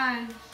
eyes.